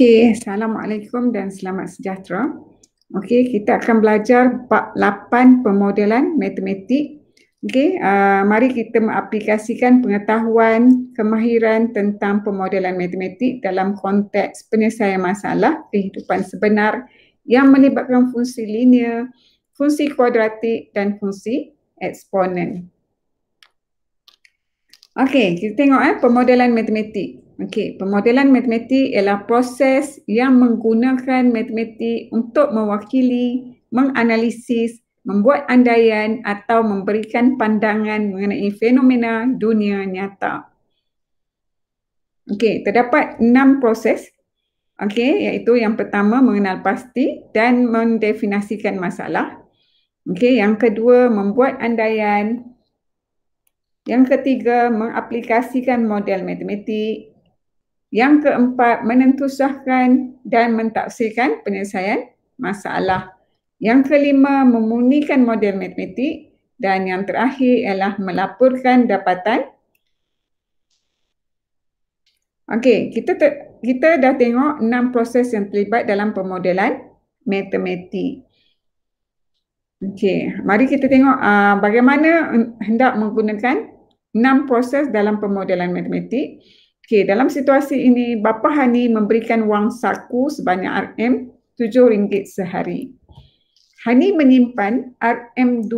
Okey, Assalamualaikum dan selamat sejahtera. Okey, kita akan belajar bab 8 pemodelan matematik. Okey, uh, mari kita mengaplikasikan pengetahuan, kemahiran tentang pemodelan matematik dalam konteks penyelesaian masalah kehidupan sebenar yang melibatkan fungsi linear, fungsi kuadratik dan fungsi eksponen. Okey, kita tengok eh pemodelan matematik. Okey, pemodelan matematik ialah proses yang menggunakan matematik untuk mewakili, menganalisis, membuat andaian atau memberikan pandangan mengenai fenomena dunia nyata. Okey, terdapat enam proses. Okey, iaitu yang pertama mengenal pasti dan mendefinisikan masalah. Okey, yang kedua membuat andaian. Yang ketiga mengaplikasikan model matematik. Yang keempat, menentusahkan dan mentafsirkan penyelesaian masalah. Yang kelima, memunikan model matematik. Dan yang terakhir ialah melaporkan dapatan. Okey, kita te- kita dah tengok enam proses yang terlibat dalam pemodelan matematik. Okey, mari kita tengok uh, bagaimana hendak menggunakan enam proses dalam pemodelan matematik. Okey, dalam situasi ini bapa Hani memberikan wang saku sebanyak RM RM7 sehari. Hani menyimpan RM2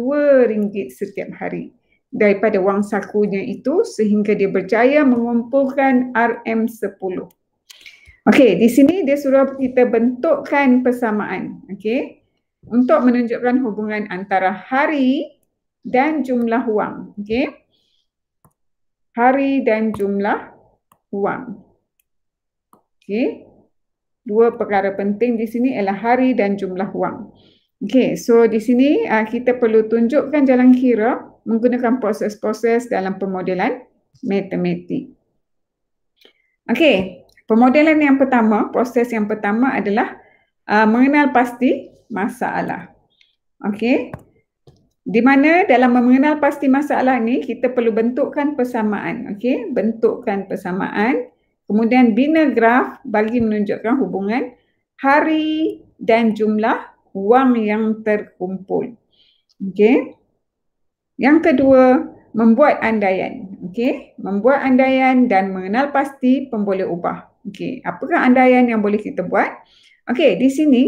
setiap hari daripada wang sakunya itu sehingga dia berjaya mengumpulkan RM10. Okey, di sini dia suruh kita bentukkan persamaan. Okey. Untuk menunjukkan hubungan antara hari dan jumlah wang. Okey. Hari dan jumlah wang. Okey. Dua perkara penting di sini ialah hari dan jumlah wang. Okey, so di sini uh, kita perlu tunjukkan jalan kira menggunakan proses-proses dalam pemodelan matematik. Okey, pemodelan yang pertama, proses yang pertama adalah uh, mengenal pasti masalah. Okey. Di mana dalam mengenal pasti masalah ni kita perlu bentukkan persamaan, okey? Bentukkan persamaan. Kemudian bina graf bagi menunjukkan hubungan hari dan jumlah wang yang terkumpul. Okey. Yang kedua, membuat andaian. Okey, membuat andaian dan mengenal pasti pemboleh ubah. Okey, apakah andaian yang boleh kita buat? Okey, di sini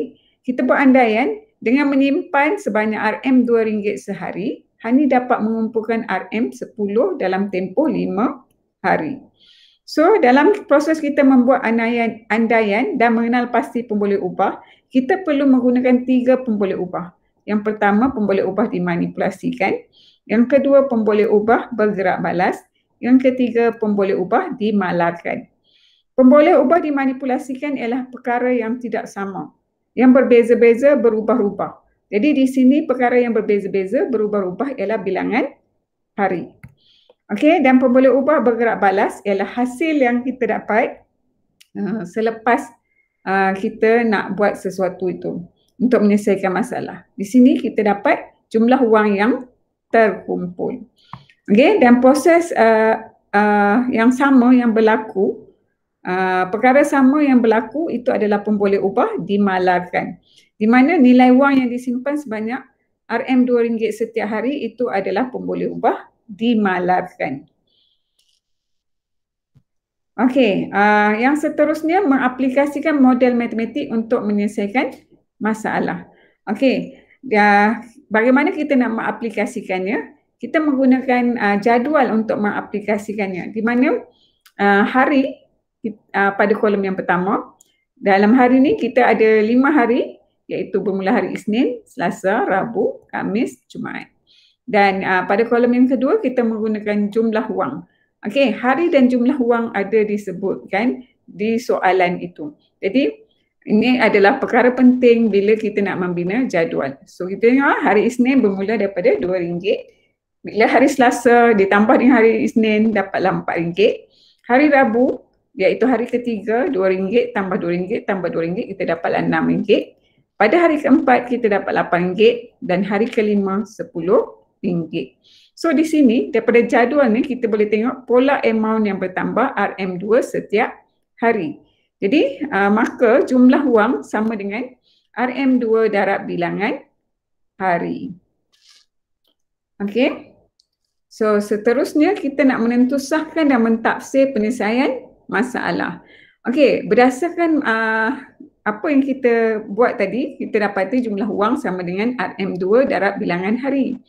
kita buat andaian dengan menyimpan sebanyak RM2 sehari, Hani dapat mengumpulkan RM10 dalam tempoh 5 hari. So dalam proses kita membuat andaian, andaian dan mengenal pasti pemboleh ubah, kita perlu menggunakan tiga pemboleh ubah. Yang pertama pemboleh ubah dimanipulasikan, yang kedua pemboleh ubah bergerak balas, yang ketiga pemboleh ubah dimalarkan. Pemboleh ubah dimanipulasikan ialah perkara yang tidak sama yang berbeza-beza berubah-ubah. Jadi di sini perkara yang berbeza-beza berubah-ubah ialah bilangan hari. Okey, dan pemboleh ubah bergerak balas ialah hasil yang kita dapat uh, selepas uh, kita nak buat sesuatu itu untuk menyelesaikan masalah. Di sini kita dapat jumlah wang yang terkumpul. Okey, dan proses uh, uh, yang sama yang berlaku Uh, perkara sama yang berlaku itu adalah pemboleh ubah dimalarkan. Di mana nilai wang yang disimpan sebanyak RM2 setiap hari itu adalah pemboleh ubah dimalarkan. Okey, uh, yang seterusnya mengaplikasikan model matematik untuk menyelesaikan masalah. Okey, uh, bagaimana kita nak mengaplikasikannya? Kita menggunakan uh, jadual untuk mengaplikasikannya. Di mana uh, hari uh, pada kolom yang pertama. Dalam hari ini kita ada lima hari iaitu bermula hari Isnin, Selasa, Rabu, Kamis, Jumaat. Dan uh, pada kolom yang kedua kita menggunakan jumlah wang. Okey, hari dan jumlah wang ada disebutkan di soalan itu. Jadi ini adalah perkara penting bila kita nak membina jadual. So kita tengok ah, hari Isnin bermula daripada RM2. Bila hari Selasa ditambah dengan hari Isnin dapatlah RM4. Hari Rabu iaitu hari ketiga RM2 tambah RM2 tambah RM2 kita dapatlah RM6. Pada hari keempat kita dapat RM8 dan hari kelima RM10. So di sini daripada jadual ni kita boleh tengok pola amount yang bertambah RM2 setiap hari. Jadi uh, maka jumlah wang sama dengan RM2 darab bilangan hari. Okey. So seterusnya kita nak menentusahkan dan mentafsir penyelesaian masalah. Okey, berdasarkan uh, apa yang kita buat tadi, kita dapati jumlah wang sama dengan RM2 darab bilangan hari.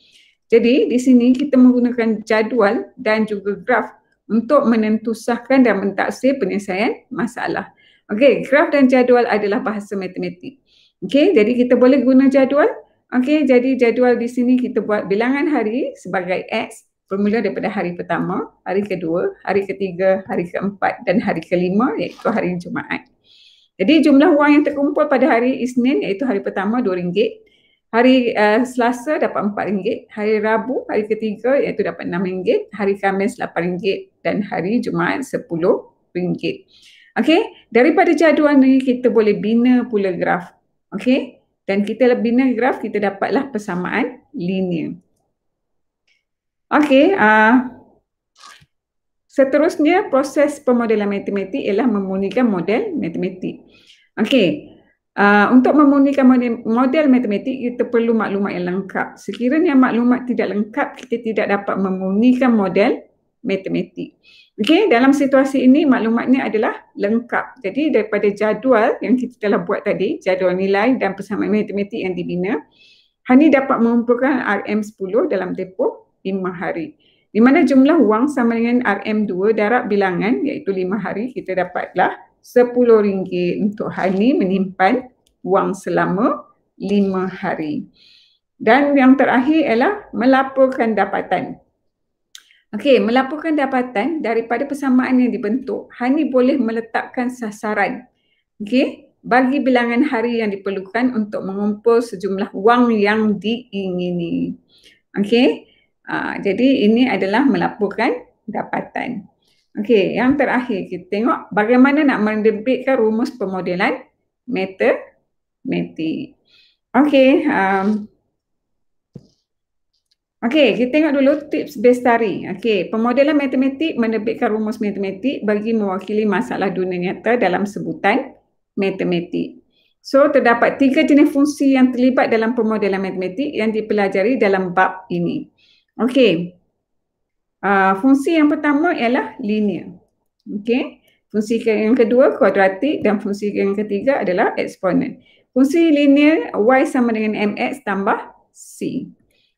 Jadi di sini kita menggunakan jadual dan juga graf untuk menentusahkan dan mentaksir penyelesaian masalah. Okey, graf dan jadual adalah bahasa matematik. Okey, jadi kita boleh guna jadual. Okey, jadi jadual di sini kita buat bilangan hari sebagai X bermula daripada hari pertama, hari kedua, hari ketiga, hari keempat dan hari kelima iaitu hari Jumaat. Jadi jumlah wang yang terkumpul pada hari Isnin iaitu hari pertama RM2, hari uh, Selasa dapat RM4, hari Rabu, hari ketiga iaitu dapat RM6, hari Khamis RM8 dan hari Jumaat RM10. Okey, daripada jadual ni kita boleh bina pula graf. Okey, dan kita bina graf kita dapatlah persamaan linear. Okey, uh, seterusnya proses pemodelan matematik ialah memurnikan model matematik. Okey, uh, untuk memurnikan model, model matematik kita perlu maklumat yang lengkap. Sekiranya maklumat tidak lengkap, kita tidak dapat memurnikan model matematik. Okey, dalam situasi ini maklumatnya adalah lengkap. Jadi daripada jadual yang kita telah buat tadi, jadual nilai dan persamaan matematik yang dibina, Hani dapat mengumpulkan RM10 dalam tempoh 5 hari. Di mana jumlah wang sama dengan RM2 darab bilangan iaitu 5 hari, kita dapatlah RM10 untuk Hani menyimpan wang selama 5 hari. Dan yang terakhir ialah melaporkan dapatan. Okey, melaporkan dapatan daripada persamaan yang dibentuk, Hani boleh meletakkan sasaran. Okey, bagi bilangan hari yang diperlukan untuk mengumpul sejumlah wang yang diingini. Okey, uh, jadi ini adalah melaporkan dapatan. Okey, yang terakhir kita tengok bagaimana nak menerbitkan rumus pemodelan matematik. Okey, um, Okey, kita tengok dulu tips Bestari. Okey, pemodelan matematik menerbitkan rumus matematik bagi mewakili masalah dunia nyata dalam sebutan matematik. So, terdapat tiga jenis fungsi yang terlibat dalam pemodelan matematik yang dipelajari dalam bab ini. Okey, uh, fungsi yang pertama ialah linear. Okey, fungsi yang kedua kuadratik dan fungsi yang ketiga adalah eksponen. Fungsi linear y sama dengan mx tambah c.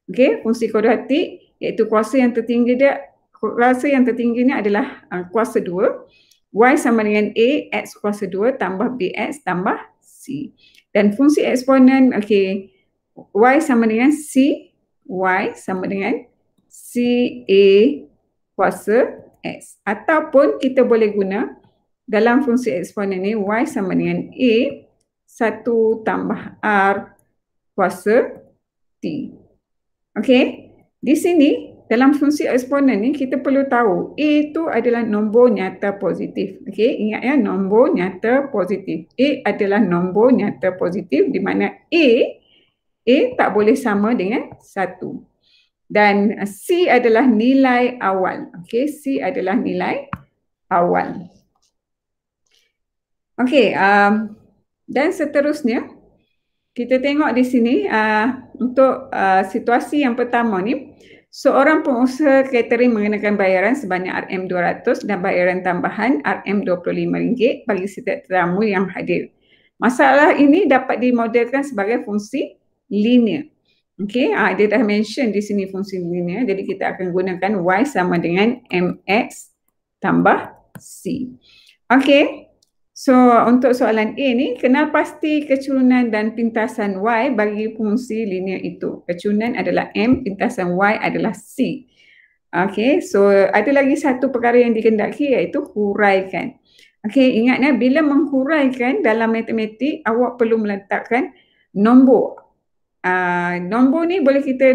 Okey, fungsi kuadratik iaitu kuasa yang tertinggi dia kuasa yang tertinggi ni adalah uh, kuasa 2. Y sama dengan A X kuasa 2 tambah BX tambah C. Dan fungsi eksponen okey Y sama dengan C Y sama dengan C A kuasa X. Ataupun kita boleh guna dalam fungsi eksponen ni Y sama dengan A 1 tambah R kuasa T. Okey, di sini dalam fungsi eksponen ni kita perlu tahu A itu adalah nombor nyata positif. Okey, ingat ya nombor nyata positif. A adalah nombor nyata positif di mana A A tak boleh sama dengan satu. Dan C adalah nilai awal. Okey, C adalah nilai awal. Okey, um, dan seterusnya kita tengok di sini uh, untuk uh, situasi yang pertama ni seorang pengusaha catering mengenakan bayaran sebanyak RM200 dan bayaran tambahan RM25 bagi setiap tetamu yang hadir. Masalah ini dapat dimodelkan sebagai fungsi linear. Okey, uh, dia dah mention di sini fungsi linear jadi kita akan gunakan Y sama dengan MX tambah C. Okey, So untuk soalan A ni, kenal pasti kecurunan dan pintasan Y bagi fungsi linear itu. Kecurunan adalah M, pintasan Y adalah C. Okay, so ada lagi satu perkara yang dikendaki iaitu huraikan. Okay, ingatnya bila menghuraikan dalam matematik, awak perlu meletakkan nombor. Uh, nombor ni boleh kita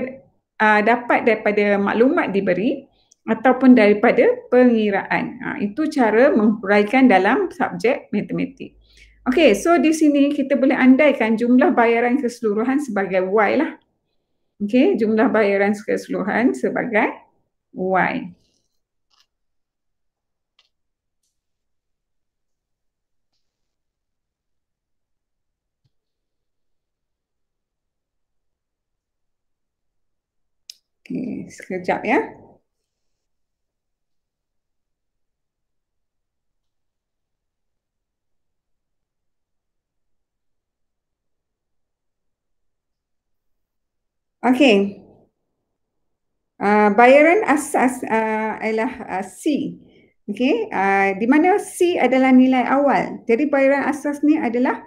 uh, dapat daripada maklumat diberi ataupun daripada pengiraan. Ha, itu cara menghuraikan dalam subjek matematik. Okey, so di sini kita boleh andaikan jumlah bayaran keseluruhan sebagai Y lah. Okey, jumlah bayaran keseluruhan sebagai Y. Okay, sekejap ya. Okey. Uh, bayaran asas uh, adalah uh, C. Okey, uh, di mana C adalah nilai awal. Jadi bayaran asas ni adalah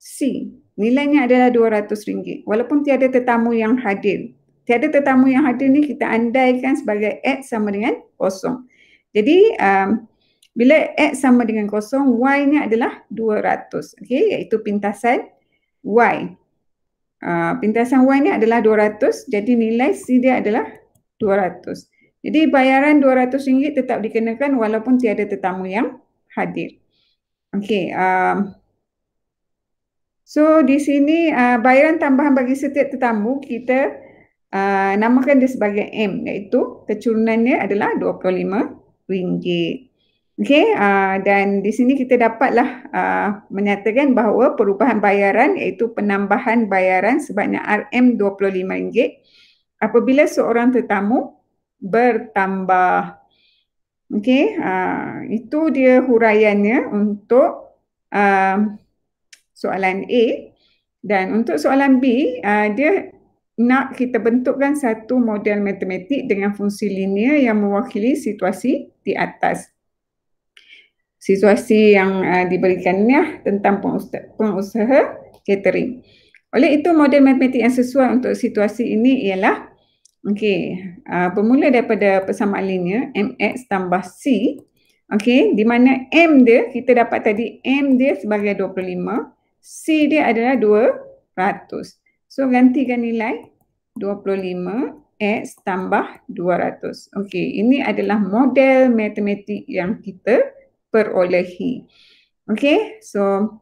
C. Nilainya adalah RM200 walaupun tiada tetamu yang hadir. Tiada tetamu yang hadir ni kita andaikan sebagai X sama dengan kosong. Jadi um, bila X sama dengan kosong, Y ni adalah 200. Okey, iaitu pintasan Y. Uh, pintasan Y ni adalah 200 jadi nilai C dia adalah 200. Jadi bayaran RM200 tetap dikenakan walaupun tiada tetamu yang hadir. Okey, um, so di sini uh, bayaran tambahan bagi setiap tetamu kita uh, namakan dia sebagai M iaitu kecurunannya adalah RM25. Okey, uh, dan di sini kita dapatlah uh, menyatakan bahawa perubahan bayaran iaitu penambahan bayaran sebanyak RM25 apabila seorang tetamu bertambah. Okey, uh, itu dia huraiannya untuk uh, soalan A dan untuk soalan B uh, dia nak kita bentukkan satu model matematik dengan fungsi linear yang mewakili situasi di atas situasi yang uh, diberikannya tentang pengusaha, pengusaha catering. Oleh itu model matematik yang sesuai untuk situasi ini ialah okey, uh, bermula daripada persamaan linear mx tambah c. Okey, di mana m dia kita dapat tadi m dia sebagai 25, c dia adalah 200. So gantikan nilai 25 x tambah 200. Okey, ini adalah model matematik yang kita perolehi. Okey, so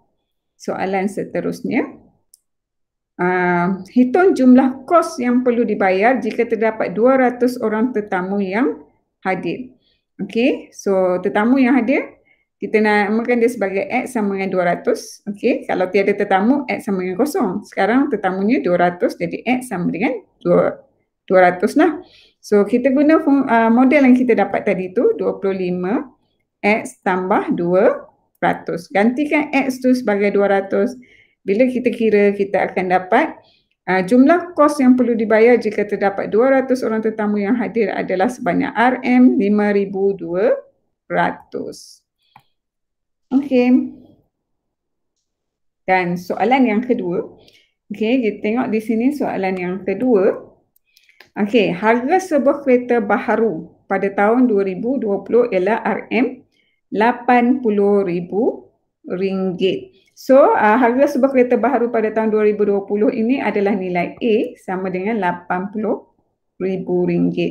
soalan seterusnya. Uh, hitung jumlah kos yang perlu dibayar jika terdapat 200 orang tetamu yang hadir. Okey, so tetamu yang hadir, kita namakan dia sebagai X sama dengan 200. Okey, kalau tiada tetamu, X sama dengan kosong. Sekarang tetamunya 200, jadi X sama dengan 200 lah. So, kita guna uh, model yang kita dapat tadi tu, 25 X tambah 200. Gantikan X tu sebagai 200. Bila kita kira, kita akan dapat uh, jumlah kos yang perlu dibayar jika terdapat 200 orang tetamu yang hadir adalah sebanyak RM5,200. Okey. Dan soalan yang kedua. Okey, kita tengok di sini soalan yang kedua. Okey, harga sebuah kereta baharu pada tahun 2020 ialah RM RM80,000. So, uh, harga sebuah kereta baharu pada tahun 2020 ini adalah nilai A sama dengan RM80,000.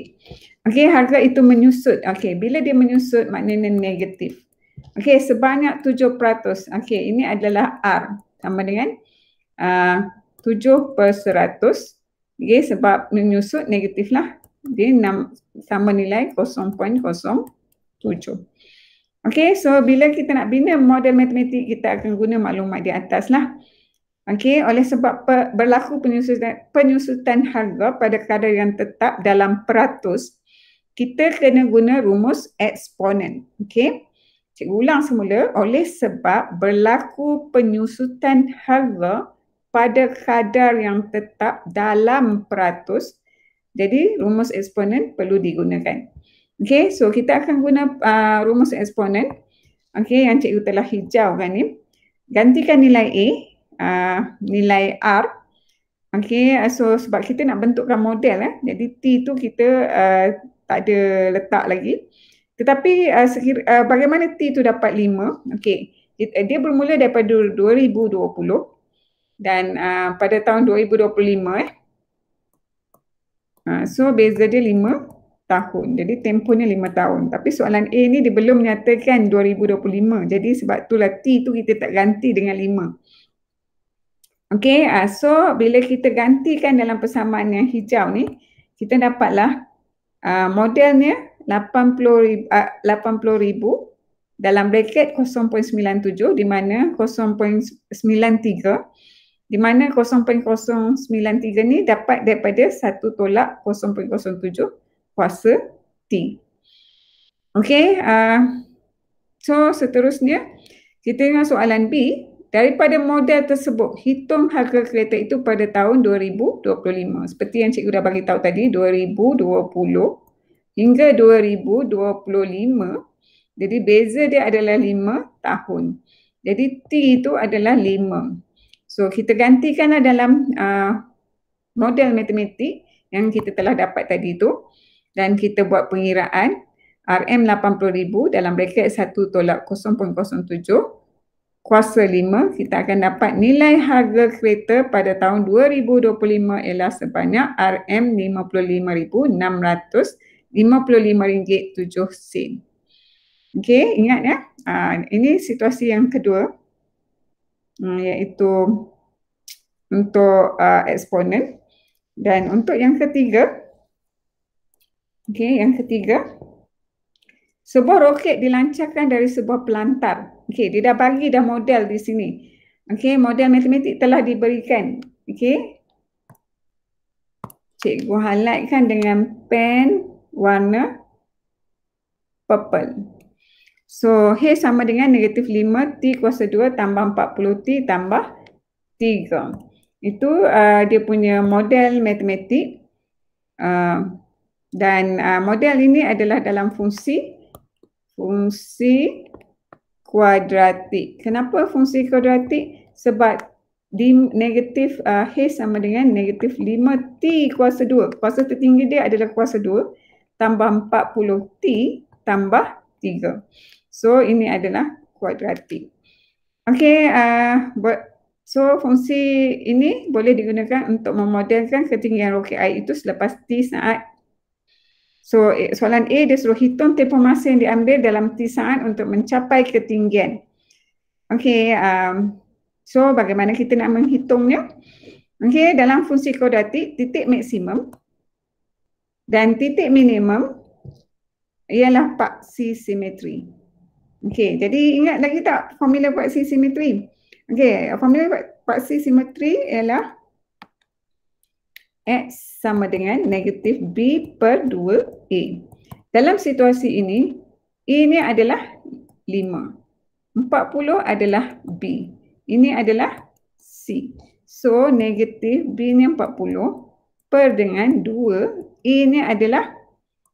Okey, harga itu menyusut. Okey, bila dia menyusut maknanya negatif. Okey, sebanyak 7%. Okey, ini adalah R sama dengan uh, 7 per 100. Okey, sebab menyusut negatif lah. Dia sama nilai 0.07. Okay, so bila kita nak bina model matematik, kita akan guna maklumat di atas lah. Okay, oleh sebab berlaku penyusutan, penyusutan harga pada kadar yang tetap dalam peratus, kita kena guna rumus eksponen. Okay, cikgu ulang semula, oleh sebab berlaku penyusutan harga pada kadar yang tetap dalam peratus, jadi rumus eksponen perlu digunakan. Okay, so kita akan guna uh, rumus eksponen. Okay, yang cikgu telah hijaukan ni. Gantikan nilai A, uh, nilai R. Okay, uh, so sebab kita nak bentukkan model eh. Jadi T tu kita uh, tak ada letak lagi. Tetapi uh, sekira, uh, bagaimana T tu dapat 5? Okay, dia bermula daripada 2020 dan uh, pada tahun 2025 eh. Uh, so beza dia 5 tahun. Jadi tempohnya lima tahun. Tapi soalan A ni dia belum menyatakan 2025. Jadi sebab itulah T tu kita tak ganti dengan lima. Okay, uh, so bila kita gantikan dalam persamaan yang hijau ni, kita dapatlah uh, modelnya 80,000 uh, 80, dalam bracket 0.97 di mana 0.93 di mana 0.093 ni dapat daripada 1 tolak 0.07 kuasa T. Okey, uh, so seterusnya kita tengok soalan B. Daripada model tersebut, hitung harga kereta itu pada tahun 2025. Seperti yang cikgu dah bagi tahu tadi, 2020 hingga 2025 jadi beza dia adalah 5 tahun. Jadi T itu adalah 5 so kita gantikanlah dalam uh, model matematik yang kita telah dapat tadi tu. Dan kita buat pengiraan RM80,000 dalam bracket 1 tolak 0.07 kuasa 5 kita akan dapat nilai harga kereta pada tahun 2025 ialah sebanyak RM55,600 RM55.7 sen. Okey, ingat ya. Uh, ini situasi yang kedua. Uh, iaitu untuk uh, eksponen. Dan untuk yang ketiga. Okey, yang ketiga. Sebuah roket dilancarkan dari sebuah pelantar. Okey, dia dah bagi dah model di sini. Okey, model matematik telah diberikan. Okey. Cikgu highlightkan dengan. Pen warna purple So, H sama dengan negatif 5 T kuasa 2 tambah 40 T tambah 3. Itu uh, dia punya model matematik uh, dan uh, model ini adalah dalam fungsi fungsi kuadratik. Kenapa fungsi kuadratik? Sebab di negatif uh, H sama dengan negatif 5 T kuasa 2. Kuasa tertinggi dia adalah kuasa 2 tambah 40 T tambah 3. So ini adalah kuadratik. Okey, uh, so fungsi ini boleh digunakan untuk memodelkan ketinggian roket air itu selepas T saat. So eh, soalan A dia suruh hitung tempoh masa yang diambil dalam T saat untuk mencapai ketinggian. Okey, um, so bagaimana kita nak menghitungnya? Okey, dalam fungsi kuadratik titik maksimum dan titik minimum ialah paksi simetri. Okey, jadi ingat lagi tak formula paksi simetri? Okey, formula paksi simetri ialah X sama dengan negatif B per 2A. Dalam situasi ini, A ni adalah 5. 40 adalah B. Ini adalah C. So, negatif B ni 40 per dengan 2. A ni adalah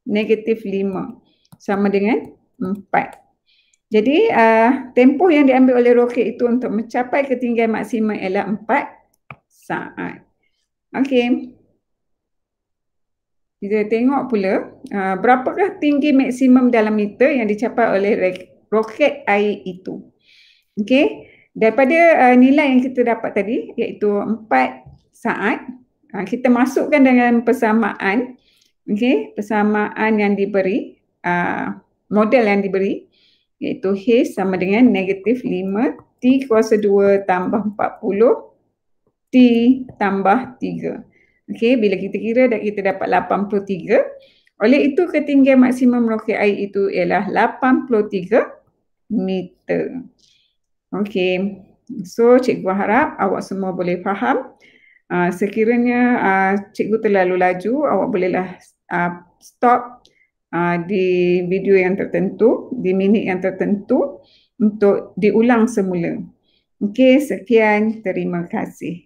negatif 5. Sama dengan 4. Jadi uh, tempoh yang diambil oleh roket itu untuk mencapai ketinggian maksimum ialah 4 saat. Okey. Kita tengok pula uh, berapakah tinggi maksimum dalam meter yang dicapai oleh roket air itu. Okey. Daripada uh, nilai yang kita dapat tadi iaitu 4 saat, uh, kita masukkan dengan persamaan okey, persamaan yang diberi, uh, model yang diberi iaitu H sama dengan negatif 5 T kuasa 2 tambah 40 T tambah 3. Okey, bila kita kira dah kita dapat 83. Oleh itu ketinggian maksimum roket air itu ialah 83 meter. Okey. So cikgu harap awak semua boleh faham. Uh, sekiranya uh, cikgu terlalu laju, awak bolehlah uh, stop uh, di video yang tertentu, di minit yang tertentu untuk diulang semula. Okey, sekian. Terima kasih.